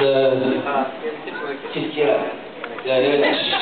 э, тестировать. Да, я-